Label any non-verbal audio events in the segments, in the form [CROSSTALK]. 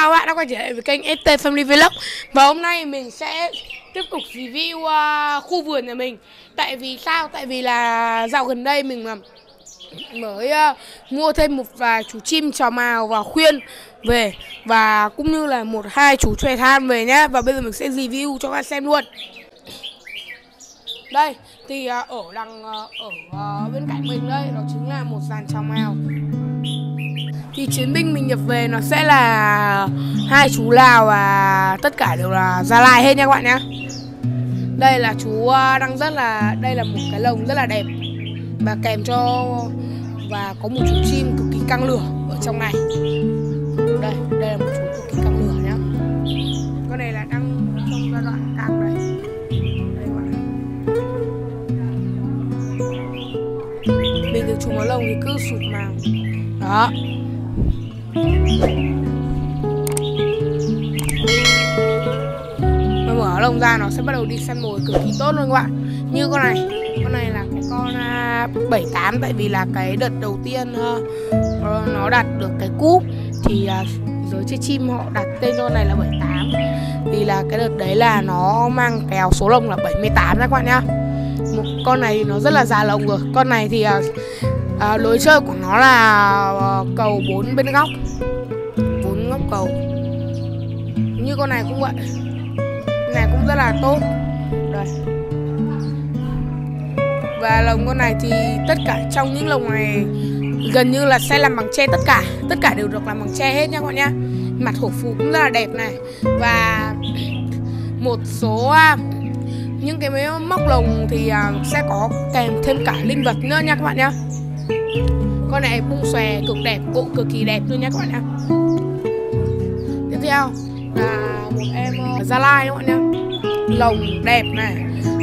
chào bạn đã quay trở lại với kênh ST Family Vlog. Và hôm nay mình sẽ tiếp tục review uh, khu vườn nhà mình. Tại vì sao? Tại vì là dạo gần đây mình mà mới uh, mua thêm một vài chú chim trò màu và khuyên về. Và cũng như là một hai chú chòe than về nhé. Và bây giờ mình sẽ review cho các bạn xem luôn. Đây, thì uh, ở đằng uh, ở uh, bên cạnh mình đây đó chính là một dàn trò màu thì chiến binh mình nhập về nó sẽ là hai chú Lào và tất cả đều là Gia Lai hết nha các bạn nhé đây là chú ờ, đang rất là, đây là một cái lồng rất là đẹp và kèm cho, và có một chú chim cực kỳ căng lửa ở trong này. Đây đây là một chú cực kỳ căng lửa nhá. Con này là đang trong giai đoạn căng đây mình được chúng nó chú lồng thì cứ sụt màng đó. Mở lông ra nó sẽ bắt đầu đi săn mồi cực kỳ tốt luôn các bạn. Như con này Con này là cái con à, uh, 78 Tại vì là cái đợt đầu tiên uh, Nó đạt được cái cúp Thì uh, giới chơi chim họ đặt tên cho con này là 78 Vì là cái đợt đấy là nó mang kèo số lông là 78 nha các bạn nhá. Một con này nó rất là già lông rồi. Con này thì uh, à, lối chơi của nó là ờ, cầu bốn bên góc. Bốn góc cầu. Như con này cũng vậy. Con này cũng rất là tốt. Đây. Và lồng con này thì tất cả trong những lồng này gần như là sẽ làm bằng tre tất cả. Tất cả đều được làm bằng tre hết nha các bạn nhá. Mặt hổ phù cũng rất là đẹp này. Và một số à, những cái móc lồng thì à, sẽ có kèm thêm cả linh vật nữa nha các bạn nhá con này bung xòe cực đẹp bộ cực kỳ đẹp luôn nhé các bạn nha. tiếp theo là một em ờ, gia lai các bạn nhá lồng đẹp này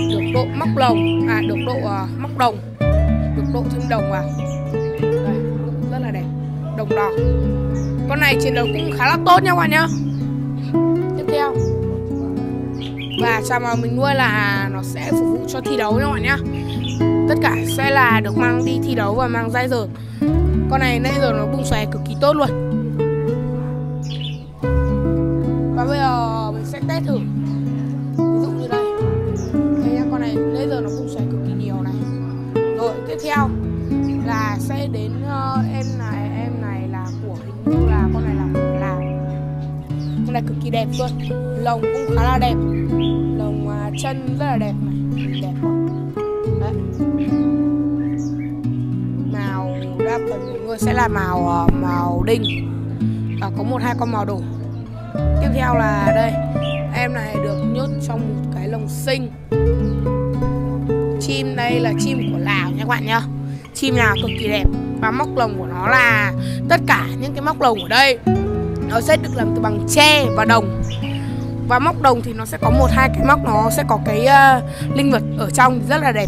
được độ móc lồng à được độ uh, móc đồng được độ thêm đồng vào đây rất là đẹp đồng đỏ. Con này chiến đấu cũng khá là tốt nha các bạn nhá. Tiếp theo. Và sao mà mình nuôi là nó sẽ phục vụ cho thi đấu nha các bạn nhá tất cả sẽ là được mang đi thi đấu và mang dai giờ con này nãy giờ nó bung xòe cực kỳ tốt luôn. Và bây giờ mình sẽ test thử. Ví dụ như đây. Đây nha con này nãy giờ nó bung xòe cực kỳ nhiều này. Rồi tiếp theo là sẽ đến uh, em này em này là của hình như là con này là của là con này cực kỳ đẹp luôn. Lồng cũng khá là đẹp. Lồng uh, chân rất là đẹp này. Đẹp không? Màu đa phần mọi người sẽ là màu ờ, màu đinh. Và có một hai con màu đủ tiếp theo là đây. Em này được nhốt trong một cái lồng sinh chim đây là chim của lào nha các bạn nhá. Chim Lào cực kỳ đẹp. Và móc lồng của nó là tất cả những cái móc lồng ở đây nó sẽ được làm từ bằng tre và đồng. Và móc đồng thì nó sẽ có một hai cái móc nó sẽ có cái uh, linh vật ở trong rất là đẹp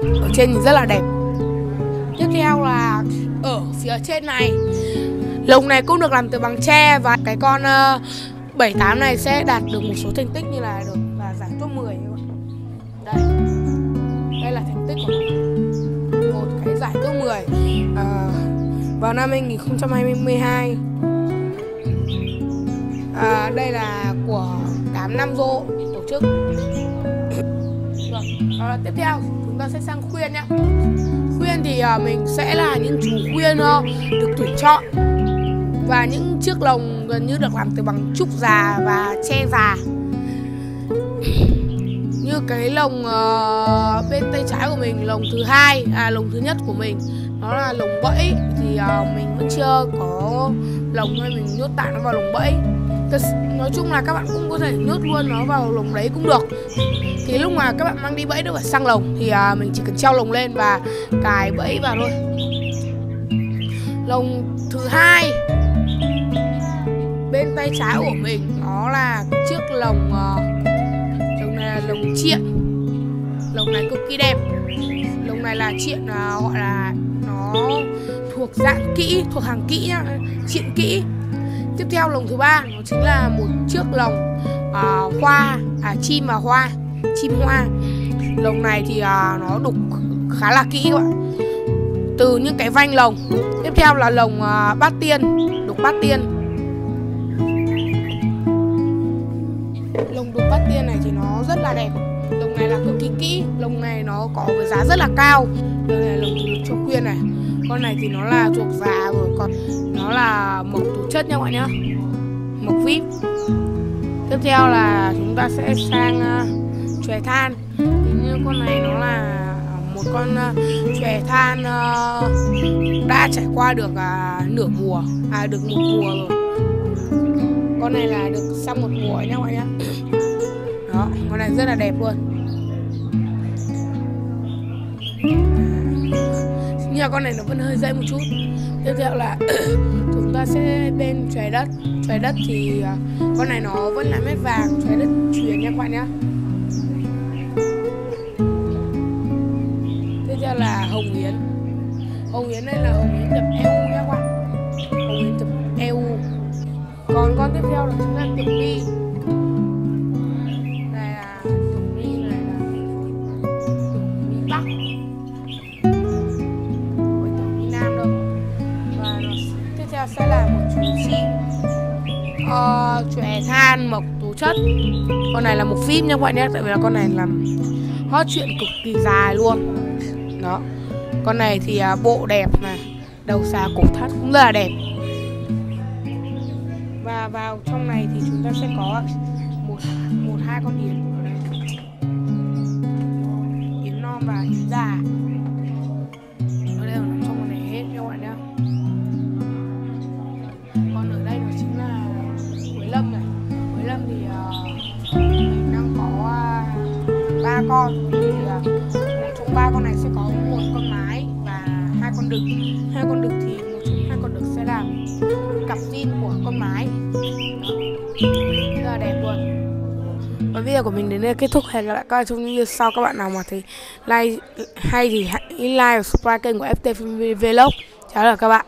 ở trên thì rất là đẹp. Tiếp theo là ở phía trên này. Lồng này cũng được làm từ bằng tre và cái con uh, 78 này sẽ đạt được một số thành tích như là được là giải top 10 đây. Đây là thành tích của nó. Một cái giải top 10 uh, vào năm 2022 à, đây là của 8 năm rô tổ chức à, tiếp theo chúng ta sẽ sang khuyên nhé. khuyên thì à, mình sẽ là những chú khuyên uh, được tuyển chọn. Và những chiếc lồng gần như được làm từ bằng trúc già và tre già. Như cái lồng uh, bên tay trái của mình lồng thứ hai à lồng thứ nhất của mình nó là lồng bẫy. Thì uh, mình vẫn chưa có lồng nên mình nhốt tạm nó vào lồng bẫy. Thật, nói chung là các bạn cũng có thể nhốt luôn nó vào lồng đấy cũng được. Thì lúc mà các bạn mang đi bẫy được phải sang lồng thì uh, mình chỉ cần treo lồng lên và cài bẫy vào thôi. Lồng thứ hai bên tay trái của mình nó là chiếc lồng uh, lồng này là lồng triện lồng này cực kỳ đẹp. Lồng này là triện uh, à, gọi là nó thuộc dạng kỹ thuộc hàng kỹ nhá triện kỹ tiếp theo lồng thứ ba nó chính là một chiếc lồng à, hoa à, chim và hoa chim hoa. Lồng này thì à, nó đục khá là kỹ các bạn. Từ những cái vanh lồng tiếp theo là lồng à, bát tiên đục bát tiên. Lồng đục bát tiên này thì nó rất là đẹp. Lồng này là cực kỳ kỹ lồng này nó có giá rất là cao. Đây là lồng cho quyên này con này thì nó là thuộc già rồi còn nó là mộc tố chất nha các bạn nhá. Mộc vip tiếp theo là chúng ta sẽ sang uh, chòe than. Thì như con này nó là một con uh, chòe than uh, đã trải qua được uh, nửa mùa à được một mùa rồi. Con này là được xong một mùa nha các bạn nhá. Đó con này rất là đẹp luôn như con này nó vẫn hơi dây một chút. Tiếp theo là [CLEARS THROAT] chúng ta sẽ bên trái đất. Trái đất thì à, con này nó vẫn là mét vàng. Trái đất chuyển nha các bạn nhé tiếp theo là hồng yến. Hồng yến đây là hồng yến nhập eu nhá theo sẽ là một chú chim. Ờ, chòe than mộc tố chất. Con này là một phim nha các bạn nhé tại vì là con này làm hot chuyện cực kỳ dài luôn. Đó. Con này thì à, bộ đẹp này đầu xà cổ thắt cũng rất là đẹp. Và vào trong này thì chúng ta sẽ có một một hai con yến. Ở đây yến non và yến già đực hai con đực thì một trong hai con đực sẽ làm cặp zin của con mái. Rất là đẹp luôn. Và video của mình đến đây kết thúc. Hẹn gặp lại các bạn trong những video sau. Các bạn nào mà thấy like hay thì hãy like và subscribe kênh của FT Vlog. Chào tất cả các bạn.